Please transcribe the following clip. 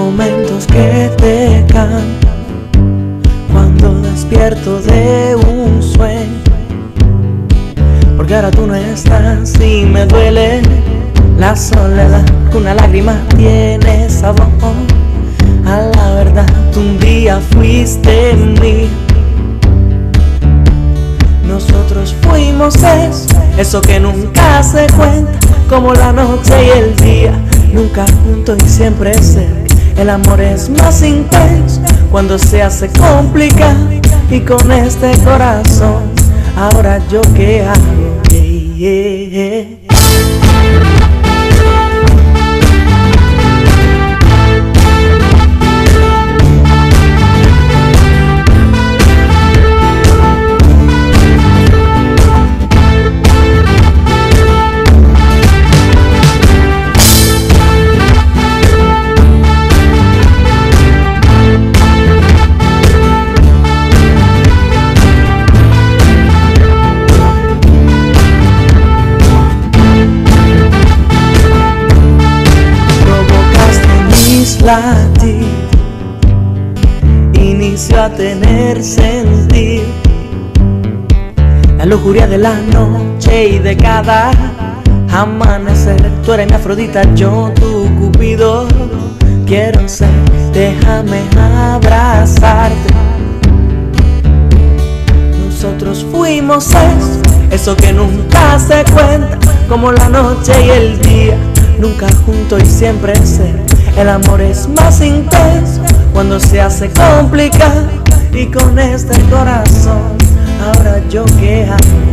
momentos que te canto cuando despierto de un sueño. Porque ahora tú no estás y me duele la soledad. Una lágrima tiene sabor. A la verdad, tú un día fuiste mí. Nosotros fuimos eso, eso que nunca se cuenta, como la noche y el día, nunca juntos y siempre cerca. El amor es más intenso cuando se hace complicado y con este corazón, ahora yo qué hago. Latir, inicio a tener sentido. La lujuria de la noche y de cada amanecer. Tú eres mi Afrodita, yo tu Cupido. Quiero ser, déjame abrazarte. Nosotros fuimos eso, eso que nunca se cuenta, como la noche y el día, nunca juntos y siempre ser el amor es más intenso cuando se hace complicado y con este corazón ahora yo que hago.